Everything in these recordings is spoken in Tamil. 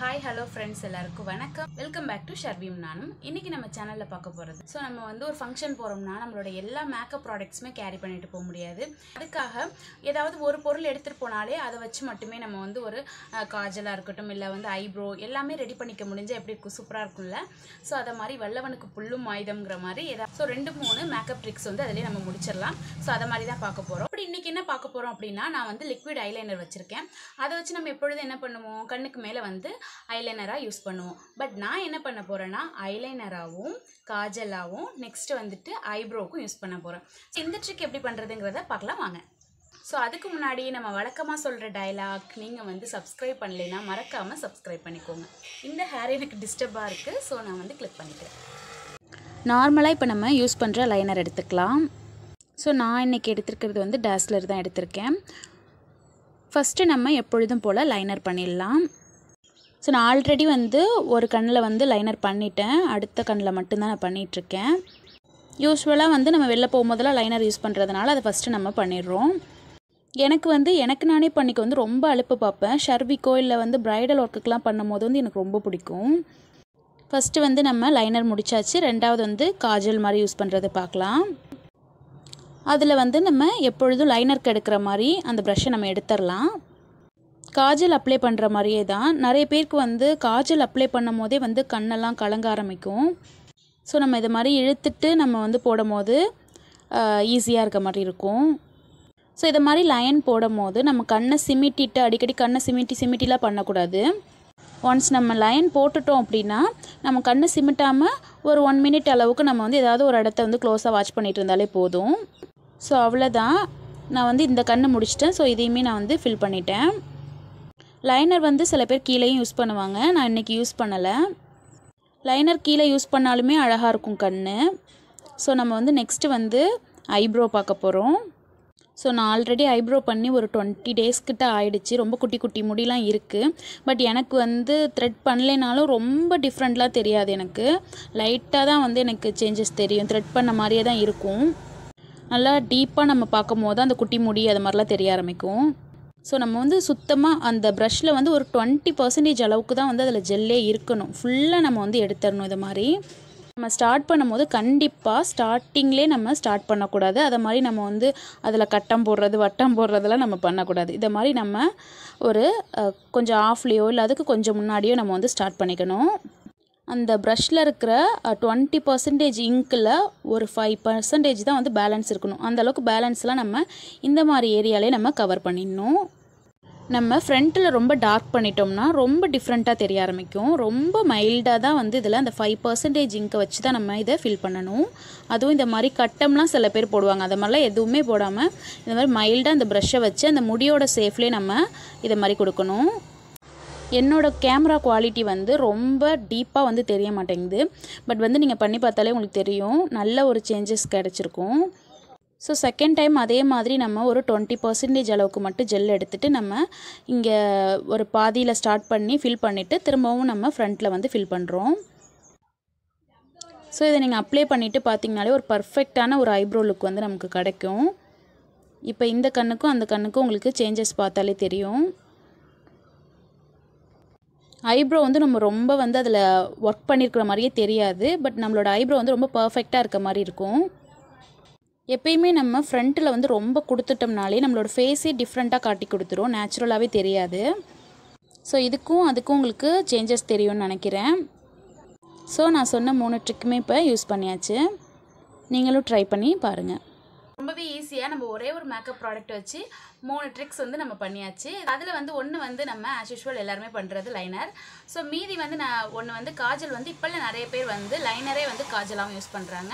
ஹாய் ஹலோ ஃப்ரெண்ட்ஸ் எல்லாருக்கும் வணக்கம். வெல்கம் பேக் டு ஷர்வீம் நானும். இன்னைக்கு நம்ம சேனலில் பார்க்க போகிறது ஸோ நம்ம வந்து ஒரு ஃபங்க்ஷன் போகிறோம்னா நம்மளோட எல்லா மேக்கப் ப்ராடக்ட்ஸுமே கேரி பண்ணிட்டு போக முடியாது. அதுக்காக ஏதாவது ஒரு பொருள் எடுத்துகிட்டு போனாலே அதை வச்சு மட்டுமே நம்ம வந்து ஒரு காஜலாக இருக்கட்டும் இல்லை வந்து ஐப்ரோ எல்லாமே ரெடி பண்ணிக்க முடிஞ்சால் எப்படி இருக்கும்? சூப்பராக இருக்கும்ல. ஸோ அதை மாதிரி வல்லவனுக்கு புல்லும் ஆயுதம்ங்கிற மாதிரி ஏதாவது ஸோ ரெண்டு மூணு மேக்கப் ட்ரிக்ஸ் வந்து அதிலே நம்ம முடிச்சிடலாம். ஸோ அதை மாதிரி தான் பார்க்க போகிறோம் அப்படி இன்றைக்கி என்ன பார்க்க போகிறோம் அப்படின்னா நான் வந்து லிக்விட் ஐலைனர் வச்சுருக்கேன். அதை வச்சு நம்ம எப்பொழுதும் என்ன பண்ணுவோம்? கண்ணுக்கு மேலே வந்து ஐலைனராக யூஸ் பண்ணுவோம். பட் நான் என்ன பண்ண போகிறேன்னா ஐலைனராகவும் காஜலாகவும் நெக்ஸ்ட்டு வந்துட்டு ஐப்ரோவுக்கும் யூஸ் பண்ண போகிறேன் இந்த ட்ரிக் எப்படி பண்ணுறதுங்கிறத பார்க்கலாம் வாங்க. ஸோ அதுக்கு முன்னாடி நம்ம வழக்கமாக சொல்கிற டயலாக் நீங்கள் வந்து சப்ஸ்கிரைப் பண்ணலைன்னா மறக்காமல் சப்ஸ்கிரைப் பண்ணிக்கோங்க. இந்த ஹேர் எனக்கு டிஸ்டர்பாக இருக்குது ஸோ நான் வந்து கிளிக் பண்ணிக்கிறேன். நார்மலாக இப்போ நம்ம யூஸ் பண்ணுற லைனர் எடுத்துக்கலாம். ஸோ நான் இன்றைக்கி எடுத்துருக்கிறது வந்து டேஸ்லர் தான் எடுத்திருக்கேன். ஃபஸ்ட்டு நம்ம எப்பொழுதும் போல் லைனர் பண்ணிடலாம். ஸோ நான் ஆல்ரெடி வந்து ஒரு கண்ணில் வந்து லைனர் பண்ணிட்டேன். அடுத்த கண்ணில் மட்டும்தான் நான் பண்ணிகிட்ருக்கேன் யூஸ்வலாக வந்து நம்ம வெளில போகும்போதெல்லாம் லைனர் யூஸ் பண்ணுறதுனால அதை ஃபஸ்ட்டு நம்ம பண்ணிடுறோம். எனக்கு வந்து எனக்கு நானே பண்ணிக்க வந்து ரொம்ப அழுப்பு பார்ப்பேன். ஷர்விக்கோ இல்லை வந்து ப்ரைடல் ஒர்க்குக்கெலாம் பண்ணும்போது வந்து எனக்கு ரொம்ப பிடிக்கும். ஃபஸ்ட்டு வந்து நம்ம லைனர் முடிச்சாச்சு. ரெண்டாவது வந்து காஜல் மாதிரி யூஸ் பண்ணுறது பார்க்கலாம். அதில் வந்து நம்ம எப்பொழுதும் லைனருக்கு எடுக்கிற மாதிரி அந்த ப்ரஷ்ஷை நம்ம எடுத்துடலாம். காஜல் அப்ளை பண்ணுற மாதிரியே தான் நிறைய பேருக்கு வந்து காஜல் அப்ளை பண்ணும் போதே வந்து கண்ணெல்லாம் கலங்க ஆரம்பிக்கும். ஸோ நம்ம இது மாதிரி இழுத்துட்டு நம்ம வந்து போடும் போது ஈஸியாக இருக்க மாதிரி இருக்கும். ஸோ இதை மாதிரி லைன் போடும் போது நம்ம கண்ணை சிமிட்டிட்டு அடிக்கடி கண்ணை சிமிட்டி சிமிட்டிலாம் பண்ணக்கூடாது. ஒன்ஸ் நம்ம லைன் போட்டுட்டோம் அப்படின்னா நம்ம கண்ணை சிமிட்டாமல் ஒரு ஒன் மினிட் அளவுக்கு நம்ம வந்து ஏதாவது ஒரு இடத்த வந்து க்ளோஸாக வாட்ச் பண்ணிட்டு இருந்தாலே போதும். ஸோ அவ்வளோதான் நான் வந்து இந்த கண்ணை முடிச்சிட்டேன். ஸோ இதையுமே நான் வந்து ஃபில் பண்ணிட்டேன். லைனர் வந்து சில பேர் கீழேயும் யூஸ் பண்ணுவாங்க. நான் இன்றைக்கி யூஸ் பண்ணலை. லைனர் கீழே யூஸ் பண்ணாலுமே அழகாக இருக்கும் கண் ஸோ நம்ம வந்து நெக்ஸ்ட்டு வந்து ஐப்ரோ பார்க்க போகிறோம் ஸோ நான் ஆல்ரெடி ஐப்ரோ பண்ணி ஒரு டுவெண்ட்டி டேஸ்கிட்ட ஆயிடுச்சு. ரொம்ப குட்டி குட்டி முடிலாம் இருக்குது பட் எனக்கு வந்து த்ரெட் பண்ணலைனாலும் ரொம்ப டிஃப்ரெண்ட்லாம் தெரியாது எனக்கு. லைட்டாக தான் வந்து எனக்கு சேஞ்சஸ் தெரியும். த்ரெட் பண்ண மாதிரியே தான் இருக்கும். நல்லா டீப்பாக நம்ம பார்க்கும் போது அந்த குட்டி முடி அது மாதிரிலாம் தெரிய ஆரம்பிக்கும். ஸோ நம்ம வந்து சுத்தமாக அந்த ப்ரஷ்ஷில் வந்து ஒரு டுவெண்ட்டி பர்சன்டேஜ் அளவுக்கு தான் வந்து அதில் ஜெல்லே இருக்கணும். ஃபுல்லாக நம்ம வந்து எடுத்துடணும் இது மாதிரி. நம்ம ஸ்டார்ட் பண்ணும்போது கண்டிப்பாக ஸ்டார்டிங்லேயே நம்ம ஸ்டார்ட் பண்ணக்கூடாது. அதை மாதிரி நம்ம வந்து அதில் கட்டம் போடுறது வட்டம் போடுறதெல்லாம் நம்ம பண்ணக்கூடாது. இதை மாதிரி நம்ம ஒரு கொஞ்சம் ஆஃப்லேயோ இல்லை அதுக்கு கொஞ்சம் முன்னாடியோ நம்ம வந்து ஸ்டார்ட் பண்ணிக்கணும். அந்த ப்ரஷில் இருக்கிற டுவெண்ட்டி பர்சன்டேஜ் இங்கில் ஒரு ஃபைவ் பர்சன்டேஜ் தான் வந்து பேலன்ஸ் இருக்கணும். அந்தளவுக்கு பேலன்ஸ்லாம் நம்ம இந்த மாதிரி ஏரியாலே நம்ம கவர் பண்ணிடணும். நம்ம ஃப்ரண்ட்டில் ரொம்ப டார்க் பண்ணிட்டோம்னா ரொம்ப டிஃப்ரெண்ட்டாக தெரிய ஆரம்பிக்கும். ரொம்ப மைல்டாக தான் வந்து இதில் அந்த ஃபைவ் பர்சன்டேஜ் இங்கை வச்சு தான் நம்ம இதை ஃபில் பண்ணணும். அதுவும் இந்த மாதிரி கட்டம்லாம் சில பேர் போடுவாங்க. அது மாதிரிலாம் எதுவுமே போடாமல் இந்த மாதிரி மைல்டாக அந்த ப்ரஷ்ஷை வச்சு அந்த முடியோட சேஃப்லேயே நம்ம இதை மாதிரி கொடுக்கணும். என்னோடய கேமரா குவாலிட்டி வந்து ரொம்ப டீப்பாக வந்து தெரிய மாட்டேங்குது. பட் வந்து நீங்கள் பண்ணி பார்த்தாலே உங்களுக்கு தெரியும். நல்ல ஒரு சேஞ்சஸ் கிடச்சிருக்கும். ஸோ செகண்ட் டைம் அதே மாதிரி நம்ம ஒரு டுவெண்ட்டி பர்சன்டேஜ் அளவுக்கு மட்டும் ஜெல் எடுத்துகிட்டு நம்ம இங்கே ஒரு பாதியில் ஸ்டார்ட் பண்ணி ஃபில் பண்ணிவிட்டு திரும்பவும் நம்ம ஃப்ரண்ட்டில் வந்து ஃபில் பண்ணுறோம் ஸோ இதை நீங்கள் அப்ளை பண்ணிவிட்டு பார்த்தீங்கனாலே ஒரு பர்ஃபெக்டான ஒரு ஐப்ரோ லுக் வந்து நமக்கு கிடைக்கும். இப்போ இந்த கண்ணுக்கும் அந்த கண்ணுக்கும் உங்களுக்கு சேஞ்சஸ் பார்த்தாலே தெரியும். ஐப்ரோ வந்து நம்ம ரொம்ப வந்து அதில் ஒர்க் பண்ணியிருக்கிற மாதிரியே தெரியாது. பட் நம்மளோட ஐப்ரோ வந்து ரொம்ப பர்ஃபெக்டாக இருக்க மாதிரி இருக்கும். எப்பயுமே நம்ம ஃப்ரண்ட்டில் வந்து ரொம்ப கொடுத்துட்டோம்னாலே நம்மளோட ஃபேஸே டிஃப்ரெண்ட்டாக காட்டி கொடுத்துரும். நேச்சுரலாகவே தெரியாது. ஸோ இதுக்கும் அதுக்கும் உங்களுக்கு சேஞ்சஸ் தெரியும்னு நினைக்கிறேன். ஸோ நான் சொன்ன மூணு ட்ரிக்குமே இப்போ யூஸ் பண்ணியாச்சு. நீங்களும் ட்ரை பண்ணி பாருங்கள் ரொம்பவே ஈஸியாக நம்ம ஒரே ஒரு மேக்கப் ப்ராடக்ட் வச்சு மூணு ட்ரிக்ஸ் வந்து நம்ம பண்ணியாச்சு. அதில் வந்து ஒன்று வந்து நம்ம ஆஸ் யூஷுவல் எல்லாருமே பண்ணுறது லைனர் ஸோ மீதி வந்து நான் ஒன்று வந்து காஜல் வந்து இப்போல்லாம் நிறைய பேர் வந்து லைனரே வந்து காஜலாகவும் யூஸ் பண்ணுறாங்க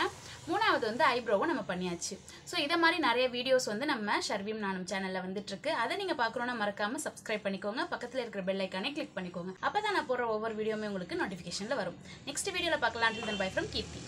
மூணாவது வந்து ஐப்ரோவும் நம்ம பண்ணியாச்சு. ஸோ இதை மாதிரி நிறைய வீடியோஸ் வந்து நம்ம ஷர்வீம் நானும் சேனலில் வந்துட்டுருக்கு. அதை நீங்கள் பார்க்குறோன்னா மறக்காமல் சப்ஸ்கிரைப் பண்ணிக்கோங்க. பக்கத்தில் இருக்கிற பெல் ஐக்கானே கிளிக் பண்ணிக்கோங்க. அப்போ தான் நான் போடுற ஒவ்வொரு வீடியோமே உங்களுக்கு நோட்டிஃபிகேஷனில் வரும். நெக்ஸ்ட் வீடியோவில் பார்க்கலாம். தன் பை ஃப்ரம் கீர்த்தி